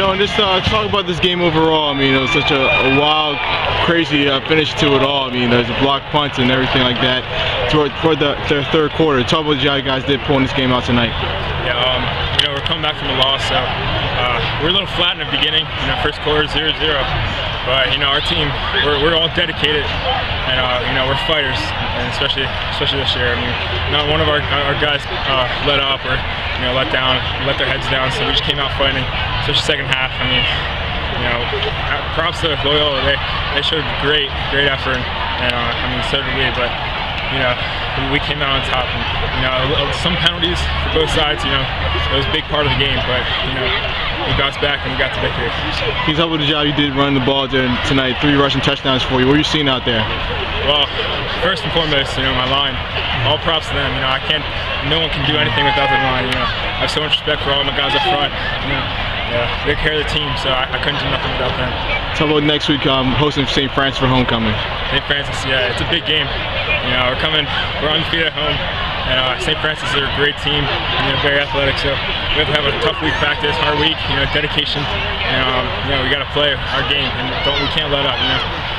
You know, just uh, talk about this game overall. I mean, it was such a, a wild, crazy uh, finish to it all. I mean, there's a block punts and everything like that toward, toward the, third quarter. Talk about you guys did pulling this game out tonight. Yeah, um, you know, we're coming back from a loss, so uh, we're a little flat in the beginning. You know, first quarter 0-0. But you know, our team, we're, we're all dedicated, and uh, you know, we're fighters, and especially especially this year. I mean, not one of our our guys uh, let up or you know let down, let their heads down. So we just came out fighting, especially second half. I mean, you know, props to Loyola. They they showed great great effort, and uh, I mean, so did we. But you know, we came out on top. And, you know, some penalties for both sides. You know, it was a big part of the game, but you know we bounced back and we got to victory. He's up with the job you did running the ball tonight. Three rushing touchdowns for you. What are you seeing out there? Well, first and foremost, you know, my line. All props to them. You know, I can't. No one can do anything without the line. You know, I have so much respect for all my guys up front. You know, yeah, they care of the team, so I, I, couldn't do nothing without them. Talk about next week um, hosting St. Francis for homecoming. St. Francis, yeah, it's a big game. You know, we're coming. We're undefeated at home. And uh, St. Francis is a great team, you know, very athletic. So we have to have a tough week practice, hard week, you know, dedication. And um, you know, we got to play our game, and don't we can't let up. You know.